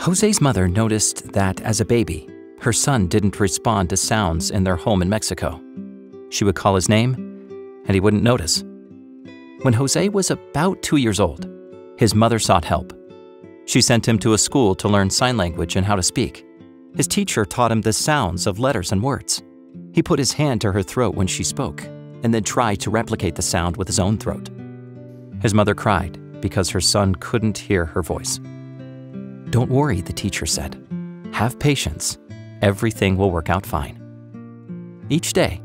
Jose's mother noticed that as a baby, her son didn't respond to sounds in their home in Mexico. She would call his name, and he wouldn't notice. When Jose was about two years old, his mother sought help. She sent him to a school to learn sign language and how to speak. His teacher taught him the sounds of letters and words. He put his hand to her throat when she spoke, and then tried to replicate the sound with his own throat. His mother cried because her son couldn't hear her voice. Don't worry, the teacher said. Have patience. Everything will work out fine. Each day,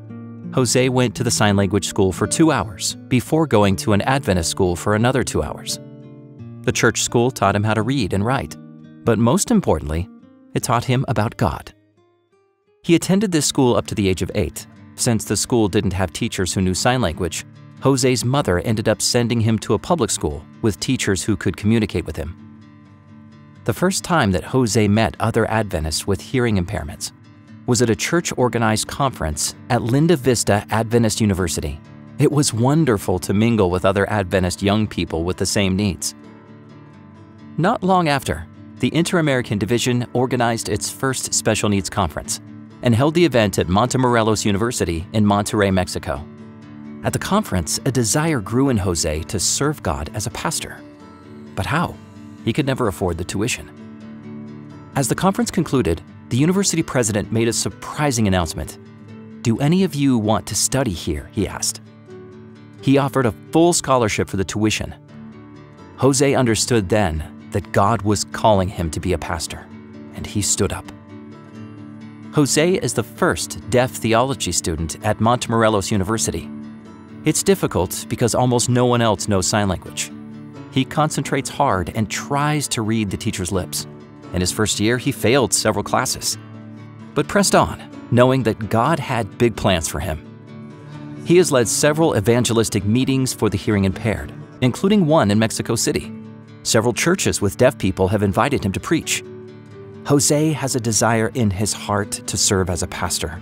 Jose went to the sign language school for two hours before going to an Adventist school for another two hours. The church school taught him how to read and write, but most importantly, it taught him about God. He attended this school up to the age of eight. Since the school didn't have teachers who knew sign language, Jose's mother ended up sending him to a public school with teachers who could communicate with him. The first time that Jose met other Adventists with hearing impairments was at a church organized conference at Linda Vista Adventist University. It was wonderful to mingle with other Adventist young people with the same needs. Not long after, the Inter American Division organized its first special needs conference and held the event at Montemorelos University in Monterrey, Mexico. At the conference, a desire grew in Jose to serve God as a pastor. But how? He could never afford the tuition. As the conference concluded, the university president made a surprising announcement. Do any of you want to study here? he asked. He offered a full scholarship for the tuition. Jose understood then that God was calling him to be a pastor, and he stood up. Jose is the first deaf theology student at Montemorelos University. It's difficult because almost no one else knows sign language. He concentrates hard and tries to read the teacher's lips. In his first year, he failed several classes, but pressed on, knowing that God had big plans for him. He has led several evangelistic meetings for the hearing impaired, including one in Mexico City. Several churches with deaf people have invited him to preach. Jose has a desire in his heart to serve as a pastor.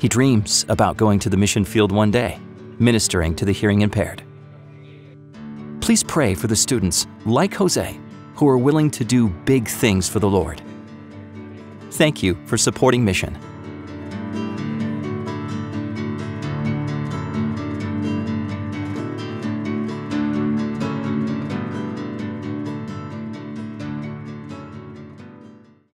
He dreams about going to the mission field one day, ministering to the hearing impaired. Please pray for the students like Jose who are willing to do big things for the Lord. Thank you for supporting Mission.